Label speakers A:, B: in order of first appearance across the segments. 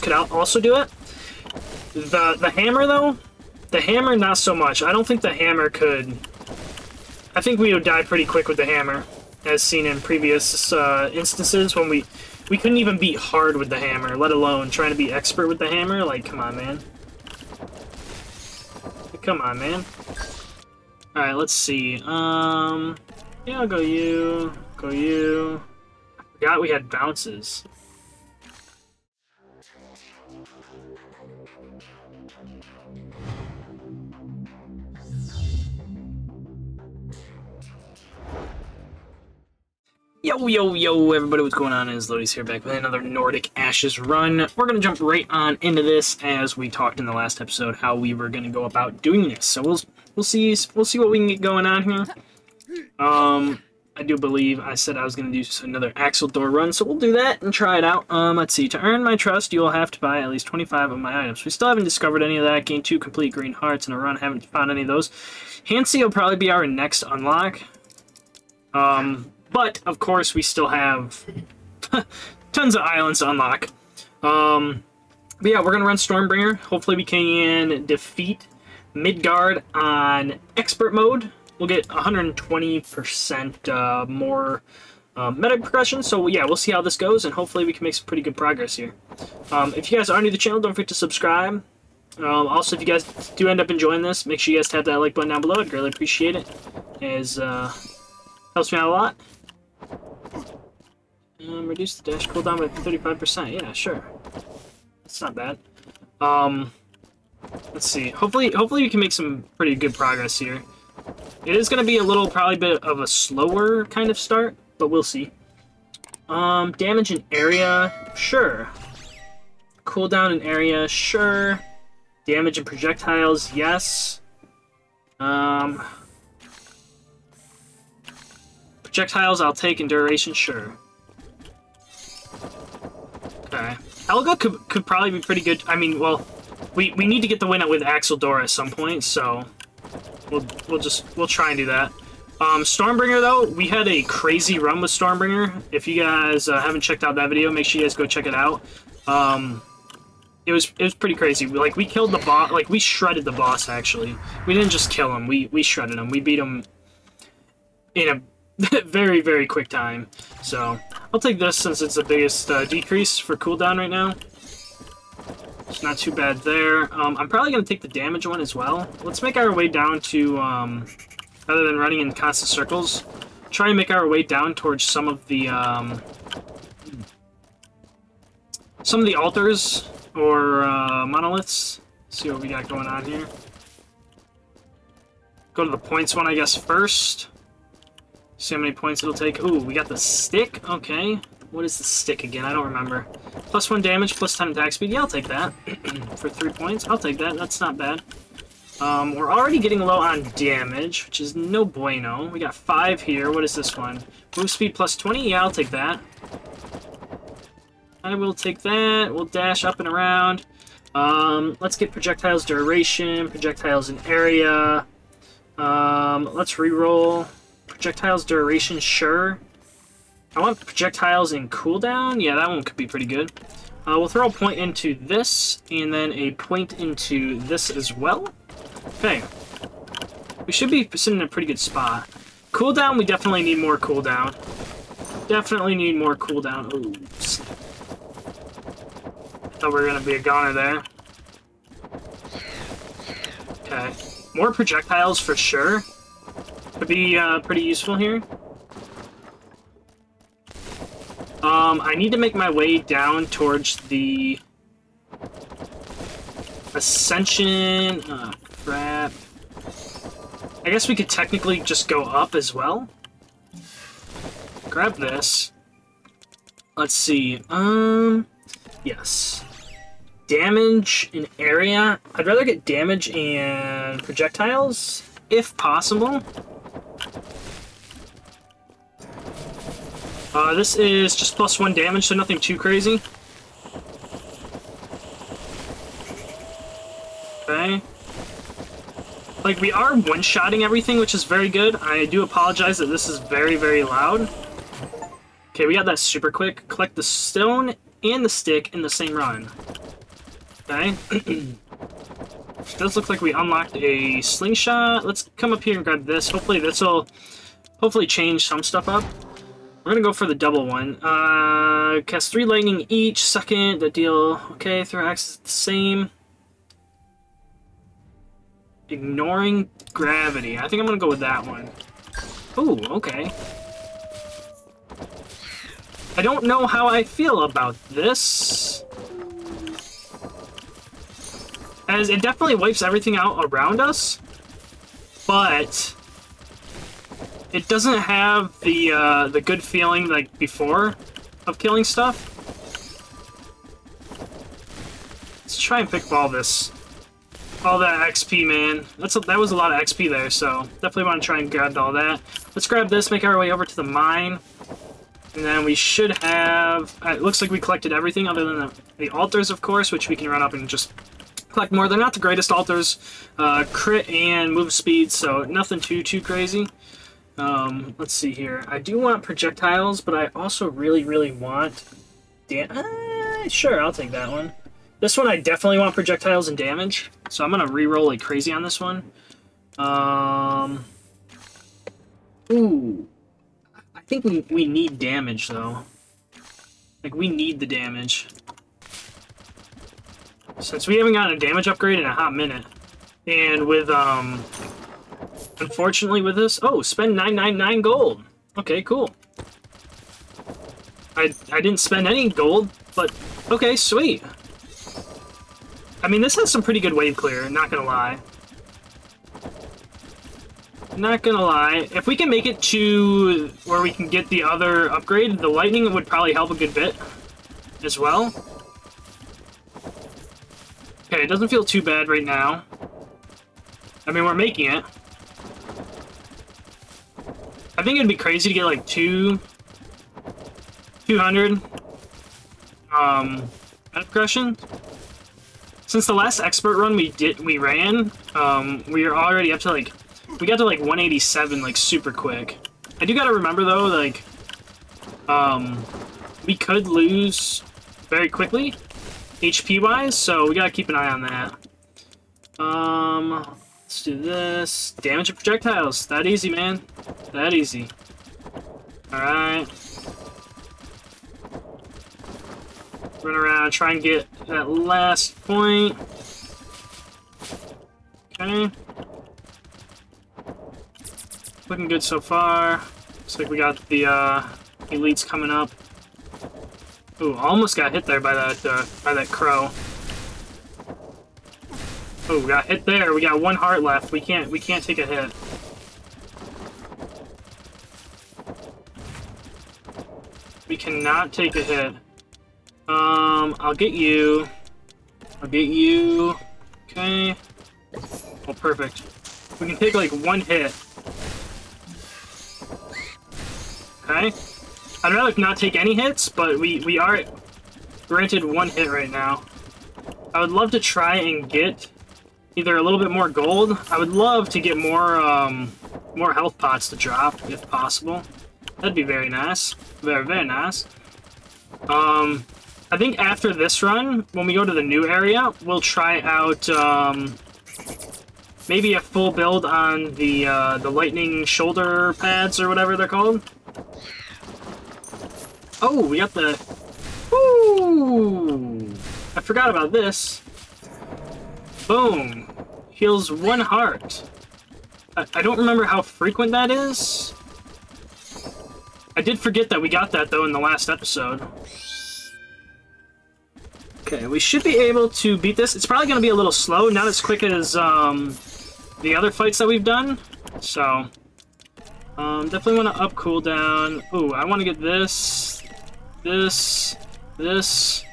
A: could also do it. The the hammer though, the hammer not so much. I don't think the hammer could. I think we would die pretty quick with the hammer, as seen in previous uh, instances when we we couldn't even beat hard with the hammer, let alone trying to be expert with the hammer. Like, come on, man. Come on, man. All right, let's see. Um, yeah, I'll go you. Go you. I forgot we had bounces. Yo, yo, yo, everybody, what's going on? It's Lodious here back with another Nordic Ashes run. We're going to jump right on into this as we talked in the last episode how we were going to go about doing this. So we'll we'll see we'll see what we can get going on here. Um, I do believe I said I was going to do another Axle Door run, so we'll do that and try it out. Um, let's see. To earn my trust, you will have to buy at least 25 of my items. We still haven't discovered any of that. Gained two complete green hearts in a run. Haven't found any of those. Hansi will probably be our next unlock. Um, but, of course, we still have tons of islands to unlock. Um, but yeah, we're going to run Stormbringer. Hopefully we can defeat Midgard on Expert mode. We'll get 120% uh, more uh, meta progression. So yeah, we'll see how this goes, and hopefully we can make some pretty good progress here. Um, if you guys are new to the channel, don't forget to subscribe. Um, also, if you guys do end up enjoying this, make sure you guys tap that like button down below. I'd greatly appreciate it. As uh, helps me out a lot. Um, reduce the dash cooldown by 35%. Yeah, sure. That's not bad. Um, let's see. Hopefully, hopefully we can make some pretty good progress here. It is going to be a little, probably bit of a slower kind of start, but we'll see. Um, damage in area, sure. Cooldown in area, sure. Damage in projectiles, yes. Um, projectiles I'll take in duration, sure. Okay. Helga could, could probably be pretty good. I mean, well, we, we need to get the win out with Axel Dora at some point, so we'll, we'll just, we'll try and do that. Um, Stormbringer, though, we had a crazy run with Stormbringer. If you guys uh, haven't checked out that video, make sure you guys go check it out. Um, it was it was pretty crazy. Like we killed the boss, like we shredded the boss. Actually, we didn't just kill him. We we shredded him. We beat him in a very very quick time. So I'll take this since it's the biggest uh, decrease for cooldown right now. It's not too bad there. Um, I'm probably gonna take the damage one as well. Let's make our way down to um, rather than running in constant circles. Try and make our way down towards some of the um, some of the altars or uh, monoliths. See what we got going on here. Go to the points one, I guess, first. See how many points it'll take. Ooh, we got the stick. Okay. What is the stick again? I don't remember. Plus one damage, plus 10 attack speed. Yeah, I'll take that. For three points. I'll take that. That's not bad. Um, we're already getting low on damage, which is no bueno. We got five here. What is this one? Move speed plus 20? Yeah, I'll take that. I will take that. We'll dash up and around. Um, let's get projectiles duration, projectiles in area. Um, let's re-roll. Projectiles duration, sure. I want projectiles in cooldown. Yeah, that one could be pretty good. Uh, we'll throw a point into this, and then a point into this as well. Okay. We should be sitting in a pretty good spot. Cooldown, we definitely need more cooldown. Definitely need more cooldown. Oops. Thought we were gonna be a goner there. Okay. More projectiles for sure. Could be uh, pretty useful here. Um, I need to make my way down towards the Ascension. Oh, crap. I guess we could technically just go up as well. Grab this. Let's see. Um, yes. Damage in area. I'd rather get damage and projectiles, if possible. Uh, this is just plus one damage, so nothing too crazy. Okay. Like, we are one-shotting everything, which is very good. I do apologize that this is very, very loud. Okay, we got that super quick. Collect the stone and the stick in the same run. Okay. does look like we unlocked a slingshot. Let's come up here and grab this. Hopefully this will hopefully change some stuff up. We're gonna go for the double one. Uh, cast three lightning each second. The deal. Okay, Thorax is the same. Ignoring gravity. I think I'm gonna go with that one. Ooh, okay. I don't know how I feel about this. As it definitely wipes everything out around us, but it doesn't have the uh, the good feeling like before of killing stuff. Let's try and pick up all this. All that XP, man. That's a, that was a lot of XP there, so definitely want to try and grab all that. Let's grab this, make our way over to the mine. And then we should have... Uh, it looks like we collected everything other than the, the altars, of course, which we can run up and just collect more. They're not the greatest altars. Uh, crit and move speed, so nothing too, too crazy. Um, let's see here. I do want projectiles, but I also really, really want... Dan uh, sure, I'll take that one. This one I definitely want projectiles and damage, so I'm going to re-roll like crazy on this one. Um... Ooh. I think we, we need damage, though. Like, we need the damage. Since we haven't gotten a damage upgrade in a hot minute. And with, um... Unfortunately with this... Oh, spend 999 gold. Okay, cool. I, I didn't spend any gold, but... Okay, sweet. I mean, this has some pretty good wave clear, not gonna lie. Not gonna lie. If we can make it to where we can get the other upgrade, the lightning would probably help a good bit as well. Okay, it doesn't feel too bad right now. I mean, we're making it. I think it'd be crazy to get like two... 200 um, aggression. Since the last expert run we did we ran, um, we are already up to like we got to like 187 like super quick. I do gotta remember though, like um we could lose very quickly HP wise, so we gotta keep an eye on that. Um let's do this. Damage of projectiles. That easy, man. That easy. Alright. Run around, try and get that last point. Okay. Looking good so far. Looks like we got the uh, elites coming up. Ooh, almost got hit there by that uh, by that crow. Oh, we got hit there. We got one heart left. We can't we can't take a hit. We cannot take a hit. Um, I'll get you. I'll get you. Okay. Oh, perfect. We can take, like, one hit. Okay. I'd rather not take any hits, but we, we are granted one hit right now. I would love to try and get either a little bit more gold. I would love to get more, um, more health pots to drop, if possible. That'd be very nice. Very, very nice. Um, I think after this run, when we go to the new area, we'll try out um, maybe a full build on the uh, the lightning shoulder pads or whatever they're called. Oh, we got the. Ooh! I forgot about this. Boom. Heals one heart. I, I don't remember how frequent that is. I did forget that we got that, though, in the last episode. Okay, we should be able to beat this. It's probably going to be a little slow, not as quick as um, the other fights that we've done. So, um, definitely want to up cooldown. Ooh, I want to get this, this, this.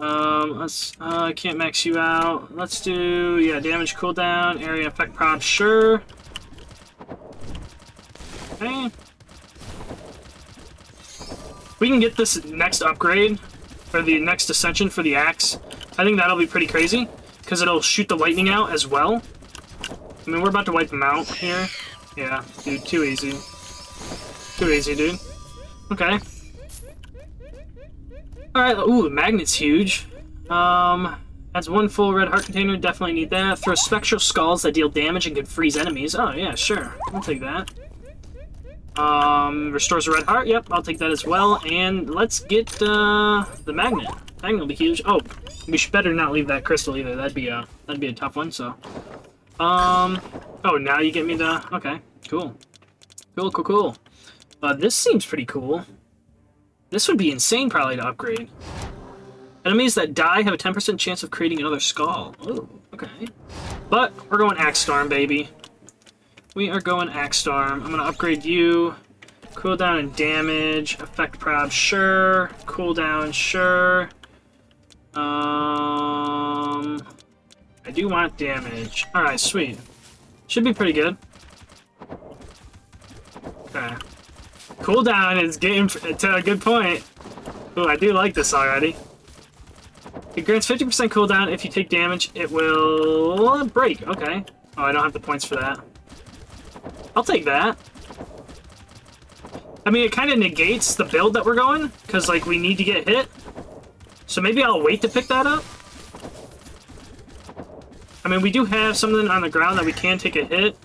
A: Um, let's, uh, I can't max you out. Let's do, yeah, damage cooldown, area effect prod, sure. Okay. We can get this next upgrade or the next ascension for the axe. I think that'll be pretty crazy, because it'll shoot the lightning out as well. I mean, we're about to wipe them out here. Yeah, dude, too easy. Too easy, dude. Okay. Alright, ooh, the magnet's huge. Um, That's one full red heart container, definitely need that. Throw spectral skulls that deal damage and can freeze enemies. Oh, yeah, sure. I'll take that. Um, restores a red heart, yep, I'll take that as well. And let's get uh, the magnet. Magnet will be huge. Oh, we should better not leave that crystal either. That'd be a, that'd be a tough one, so. Um, oh, now you get me the, okay, cool. Cool, cool, cool. Uh, this seems pretty cool. This would be insane probably to upgrade. Enemies that die have a 10% chance of creating another skull. Oh, okay. But we're going Axe Storm, baby. We are going Axe Storm. I'm going to upgrade you. Cooldown and damage. Effect prob, sure. Cooldown, sure. Um, I do want damage. Alright, sweet. Should be pretty good. Okay. Cooldown is getting to a good point. Ooh, I do like this already. It grants 50% cooldown. If you take damage, it will break. Okay. Oh, I don't have the points for that. I'll take that. I mean, it kind of negates the build that we're going, because, like, we need to get hit. So maybe I'll wait to pick that up. I mean, we do have something on the ground that we can take a hit.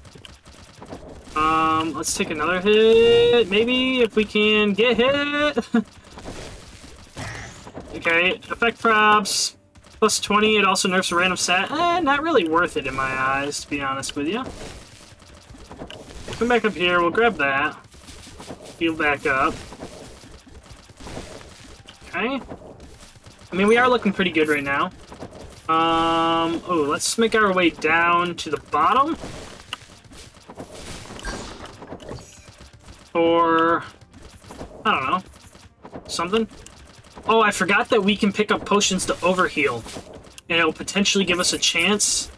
A: Um, let's take another hit. Maybe if we can get hit. Okay, effect probs, plus 20, it also nerfs a random stat. Eh, not really worth it in my eyes, to be honest with you. Come back up here, we'll grab that. Heal back up. Okay. I mean, we are looking pretty good right now. Um, oh, let's make our way down to the bottom. Or, I don't know, something. Oh, I forgot that we can pick up potions to overheal. And it'll potentially give us a chance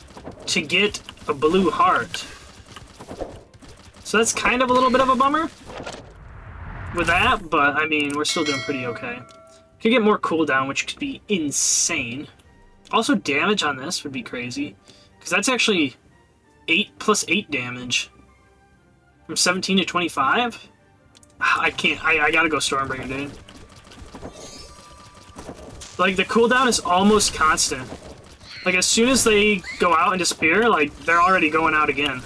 A: to get a blue heart. So that's kind of a little bit of a bummer with that, but I mean, we're still doing pretty okay. Could get more cooldown, which could be insane. Also, damage on this would be crazy. Because that's actually 8 plus 8 damage. From 17 to 25? I can't, I, I gotta go Stormbringer, dude. Like, the cooldown is almost constant. Like, as soon as they go out and disappear, like, they're already going out again.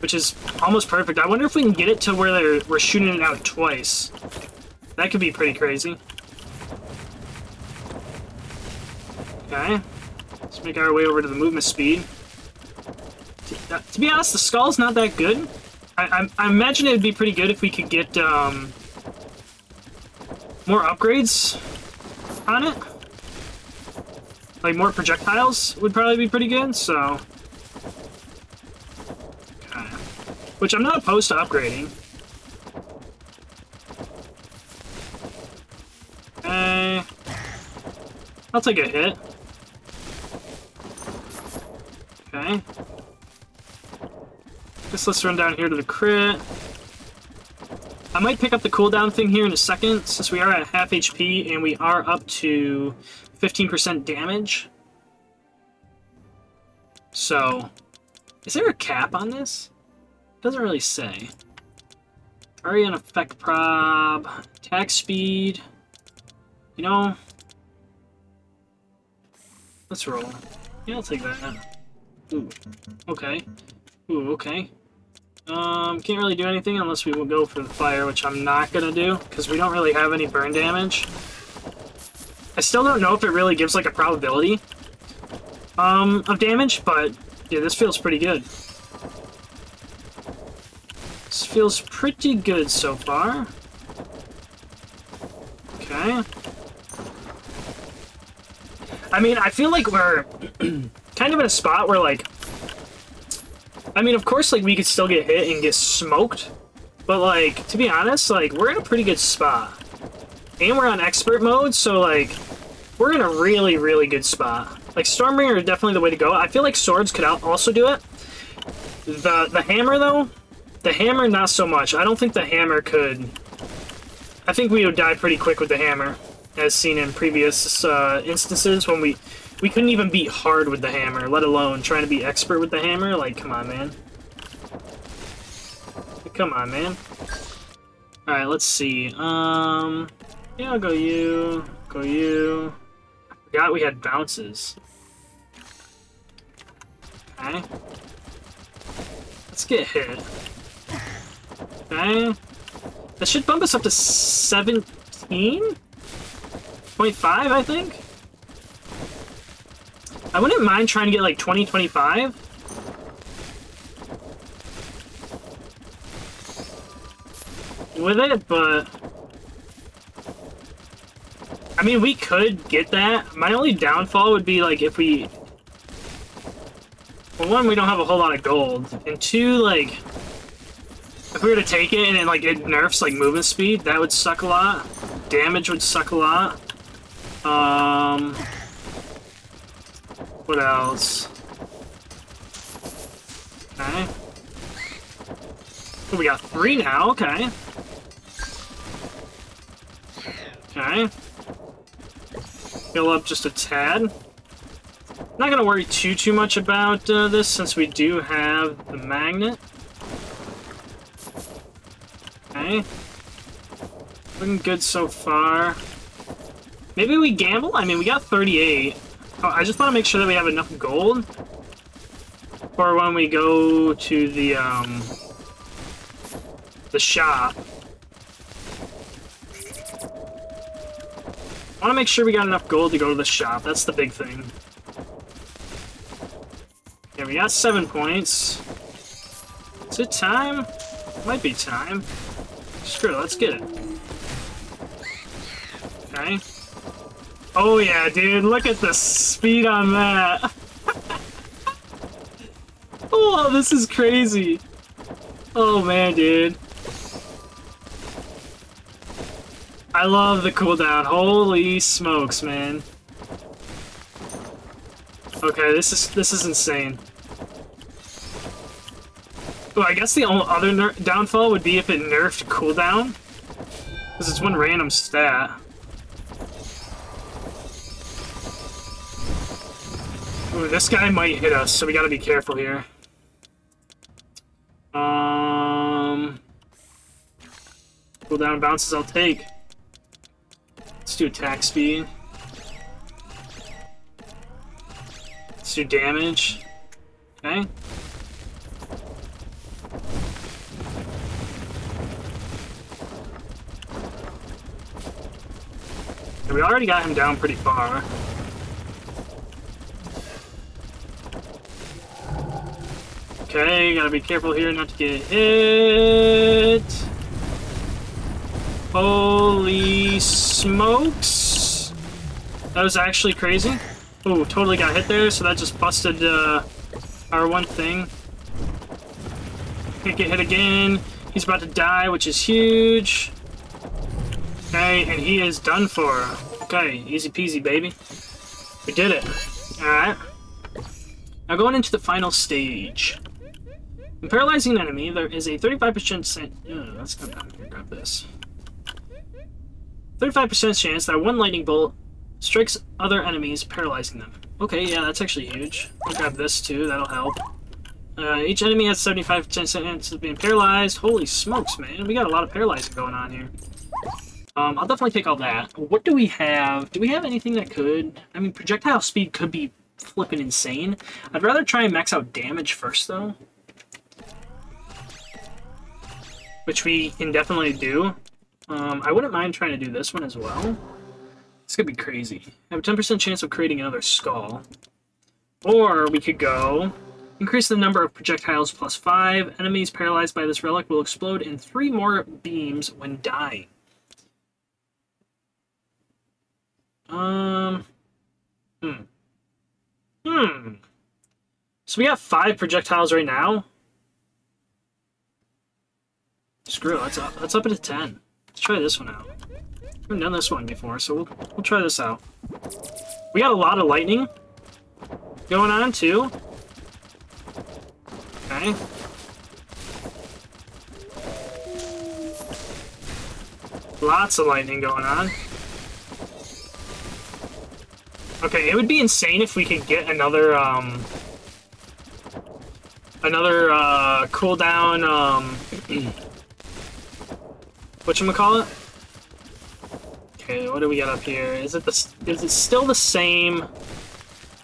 A: Which is almost perfect. I wonder if we can get it to where they're, we're shooting it out twice. That could be pretty crazy. Okay. Let's make our way over to the movement speed. To, uh, to be honest, the skull's not that good. I, I, I imagine it would be pretty good if we could get um, more upgrades on it. Like, more projectiles would probably be pretty good, so... Which I'm not opposed to upgrading. Okay. I'll take a hit. Okay. Just let's run down here to the crit. I might pick up the cooldown thing here in a second, since we are at half HP and we are up to 15% damage. So, is there a cap on this? Doesn't really say. Area and effect prob, attack speed. You know, let's roll. Yeah, I'll take that. Ooh, okay. Ooh, okay. Um, can't really do anything unless we will go for the fire, which I'm not gonna do, because we don't really have any burn damage. I still don't know if it really gives, like, a probability um, of damage, but, yeah, this feels pretty good. This feels pretty good so far. Okay. I mean, I feel like we're kind of in a spot where, like, I mean, of course, like, we could still get hit and get smoked, but, like, to be honest, like, we're in a pretty good spot. And we're on expert mode, so, like, we're in a really, really good spot. Like, Stormbringer is definitely the way to go. I feel like swords could also do it. The, the hammer, though, the hammer, not so much. I don't think the hammer could... I think we would die pretty quick with the hammer, as seen in previous uh, instances when we we couldn't even beat hard with the hammer, let alone trying to be expert with the hammer. Like, come on, man. Come on, man. Alright, let's see. Um, yeah, I'll go you. Go you. I Forgot we had bounces. Okay. Let's get hit. Okay. That should bump us up to 17? 0.5, I think? I wouldn't mind trying to get like 20, 25. With it, but... I mean, we could get that. My only downfall would be like if we... Well, one, we don't have a whole lot of gold. And two, like... If we were to take it and it, like, it nerfs, like, movement speed, that would suck a lot. Damage would suck a lot. Um... What else? Okay. Oh, we got three now, okay. Okay. Fill up just a tad. Not gonna worry too, too much about uh, this since we do have the magnet. Okay. Looking good so far. Maybe we gamble? I mean, we got 38. Oh, I just want to make sure that we have enough gold for when we go to the, um, the shop. I want to make sure we got enough gold to go to the shop. That's the big thing. Yeah, we got seven points. Is it time? Might be time. Screw it, let's get it. Okay. Oh yeah, dude, look at the speed on that. oh, this is crazy. Oh man, dude. I love the cooldown. Holy smokes, man. Okay, this is this is insane. Oh, I guess the only other downfall would be if it nerfed cooldown. Because it's one random stat. Ooh, this guy might hit us, so we gotta be careful here. Um... Cooldown bounces I'll take. Let's do attack speed. Let's do damage. Okay. we already got him down pretty far. Okay, gotta be careful here not to get hit. Holy smokes! That was actually crazy. Oh, totally got hit there, so that just busted uh, our one thing. Can't get hit again. He's about to die, which is huge. Okay, and he is done for. Okay, easy peasy, baby. We did it. Alright. Now going into the final stage. In paralyzing an enemy, there is a 35% chance... Oh, that's gonna grab this. 35% chance that one lightning bolt strikes other enemies, paralyzing them. Okay, yeah, that's actually huge. I'll grab this too, that'll help. Uh, each enemy has 75% chance of being paralyzed. Holy smokes, man. We got a lot of paralyzing going on here. Um, I'll definitely take all that. What do we have? Do we have anything that could... I mean, projectile speed could be flipping insane. I'd rather try and max out damage first, though. Which we can definitely do. Um, I wouldn't mind trying to do this one as well. This could be crazy. I have a 10% chance of creating another skull. Or we could go... Increase the number of projectiles plus 5. Enemies paralyzed by this relic will explode in 3 more beams when dying. Um. Hmm. Hmm. So we have five projectiles right now. Screw it. Let's up. Let's up it to ten. Let's try this one out. We haven't done this one before, so we'll we'll try this out. We got a lot of lightning going on too. Okay. Lots of lightning going on. Okay, it would be insane if we could get another, um... Another, uh, cooldown, um... whatchamacallit? Okay, what do we got up here? Is it the is it still the same?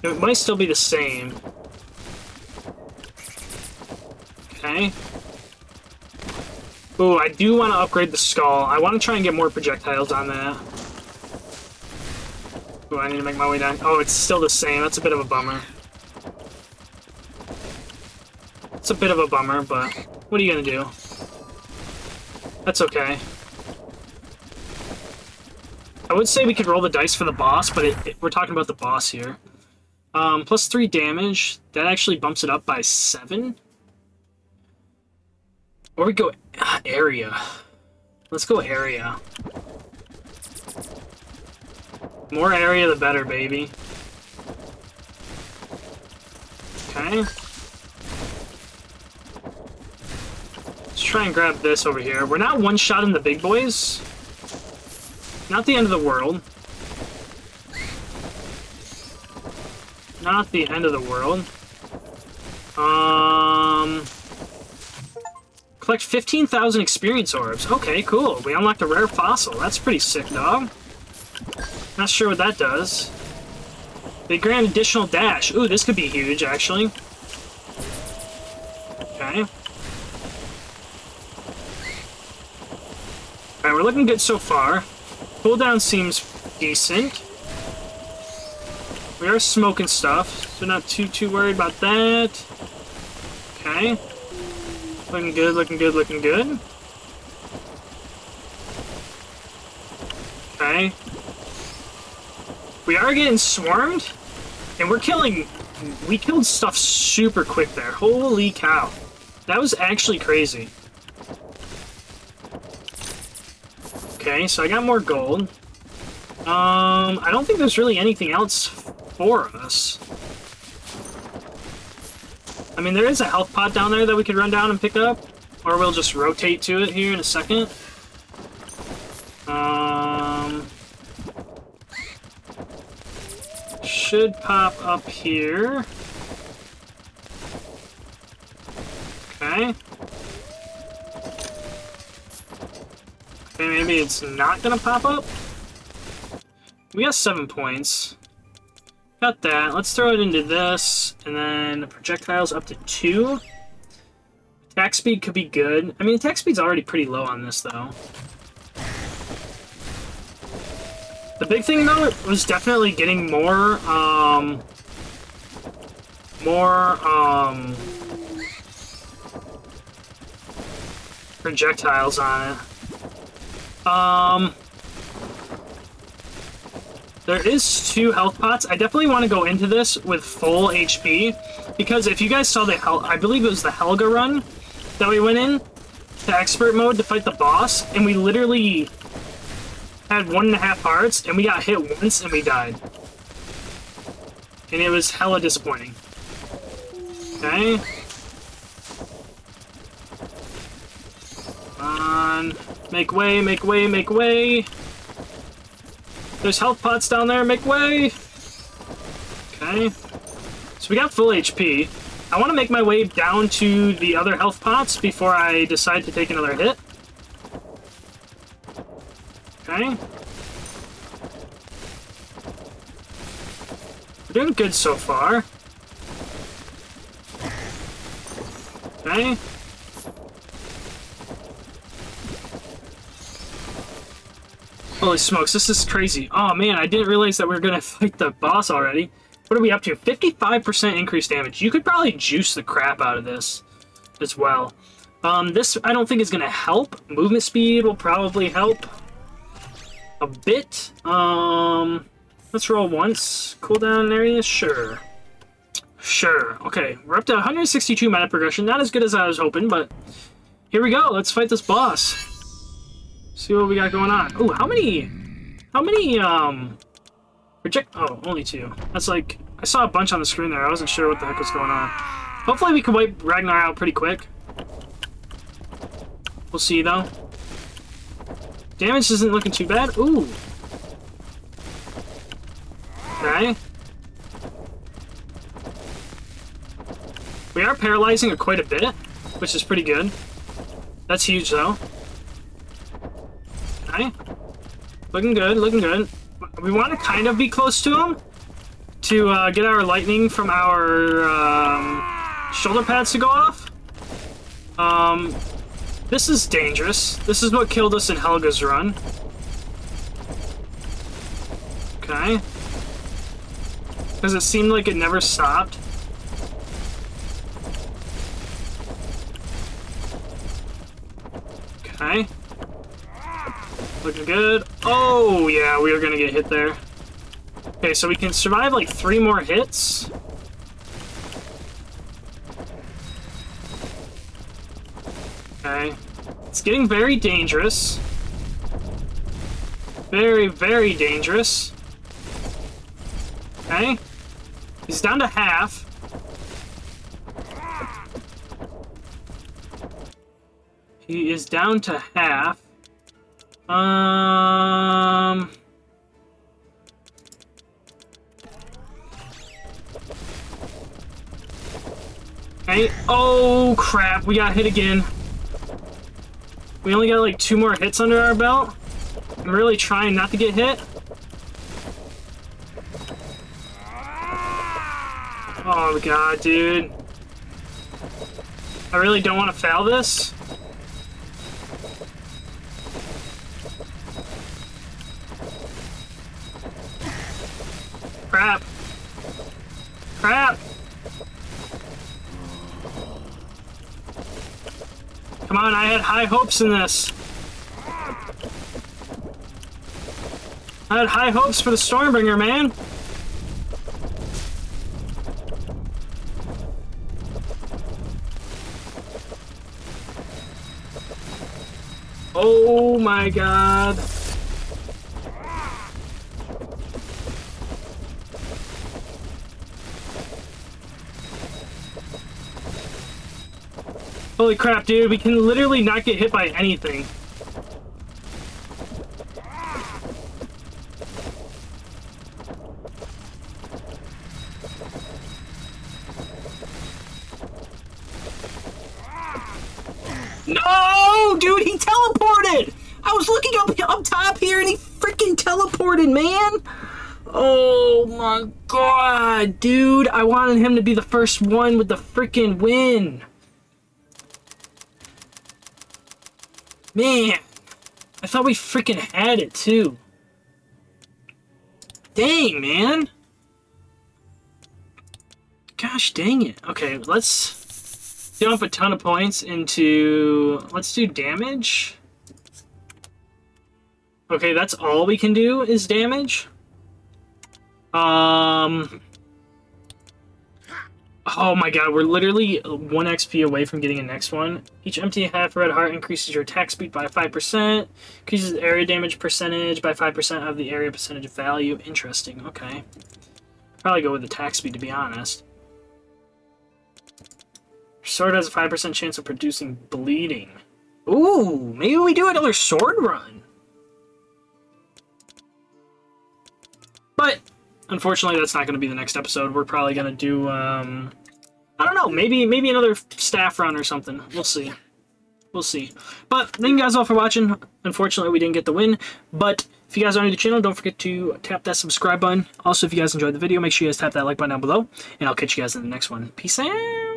A: It might still be the same. Okay. Ooh, I do want to upgrade the skull. I want to try and get more projectiles on that. Ooh, I need to make my way down. Oh, it's still the same. That's a bit of a bummer. It's a bit of a bummer, but what are you gonna do? That's okay. I would say we could roll the dice for the boss, but it, it, we're talking about the boss here. Um, plus three damage. That actually bumps it up by seven. Or we go uh, area. Let's go area. More area, the better, baby. Okay. Try and grab this over here. We're not one-shotting the big boys. Not the end of the world. Not the end of the world. Um... Collect 15,000 experience orbs. Okay, cool. We unlocked a rare fossil. That's pretty sick, dog. Not sure what that does. They grant additional dash. Ooh, this could be huge, actually. Okay. Alright, we're looking good so far. Cooldown seems decent. We are smoking stuff, so not too, too worried about that. Okay. Looking good, looking good, looking good. Okay. We are getting swarmed, and we're killing... We killed stuff super quick there. Holy cow. That was actually crazy. Okay, so I got more gold. Um, I don't think there's really anything else for us. I mean, there is a health pot down there that we could run down and pick up. Or we'll just rotate to it here in a second. Um... Should pop up here. Okay. Maybe it's not gonna pop up? We got seven points. Got that. Let's throw it into this, and then projectiles up to two. Attack speed could be good. I mean, attack speed's already pretty low on this, though. The big thing, though, was definitely getting more, um... More, um... Projectiles on it. Um... There is two health pots. I definitely want to go into this with full HP, because if you guys saw the Hel I believe it was the Helga run that we went in to expert mode to fight the boss, and we literally had one and a half hearts, and we got hit once and we died. And it was hella disappointing. Okay. Come on. Make way, make way, make way. There's health pots down there, make way! Okay. So we got full HP. I want to make my way down to the other health pots before I decide to take another hit. Okay. We're doing good so far. Okay. Holy smokes, this is crazy. Oh man, I didn't realize that we were gonna fight the boss already. What are we up to? 55% increased damage. You could probably juice the crap out of this as well. Um, this I don't think is gonna help. Movement speed will probably help a bit. Um, let's roll once. Cooldown area, sure. Sure. Okay, we're up to 162 meta progression. Not as good as I was hoping, but here we go. Let's fight this boss. See what we got going on. Oh, how many... How many, um... Project... Oh, only two. That's like... I saw a bunch on the screen there. I wasn't sure what the heck was going on. Hopefully we can wipe Ragnar out pretty quick. We'll see, though. Damage isn't looking too bad. Ooh. Okay. We are paralyzing it quite a bit, which is pretty good. That's huge, though. Looking good, looking good. We want to kind of be close to him to uh, get our lightning from our um, shoulder pads to go off. Um, this is dangerous. This is what killed us in Helga's run. Okay. Because it seemed like it never stopped. Okay. Looking good. Oh, yeah, we are gonna get hit there. Okay, so we can survive like three more hits. Okay. It's getting very dangerous. Very, very dangerous. Okay. He's down to half. He is down to half. Um... Okay. Oh, crap. We got hit again. We only got like two more hits under our belt. I'm really trying not to get hit. Oh god, dude. I really don't want to fail this. Crap. Come on, I had high hopes in this. I had high hopes for the Stormbringer, man. Oh my god. Holy crap, dude, we can literally not get hit by anything. No, dude, he teleported! I was looking up up top here and he freaking teleported, man! Oh my god, dude, I wanted him to be the first one with the freaking win. Man, I thought we freaking had it too. Dang, man. Gosh dang it. Okay, let's dump a ton of points into... Let's do damage. Okay, that's all we can do is damage. Um... Oh my god, we're literally 1 XP away from getting a next one. Each empty half red heart increases your attack speed by 5%, increases area damage percentage by 5% of the area percentage value. Interesting, okay. Probably go with the attack speed to be honest. Sword has a 5% chance of producing bleeding. Ooh, maybe we do another sword run. Unfortunately, that's not going to be the next episode. We're probably going to do, um, I don't know, maybe maybe another staff run or something. We'll see. We'll see. But thank you guys all for watching. Unfortunately, we didn't get the win. But if you guys are new to the channel, don't forget to tap that subscribe button. Also, if you guys enjoyed the video, make sure you guys tap that like button down below. And I'll catch you guys in the next one. Peace out!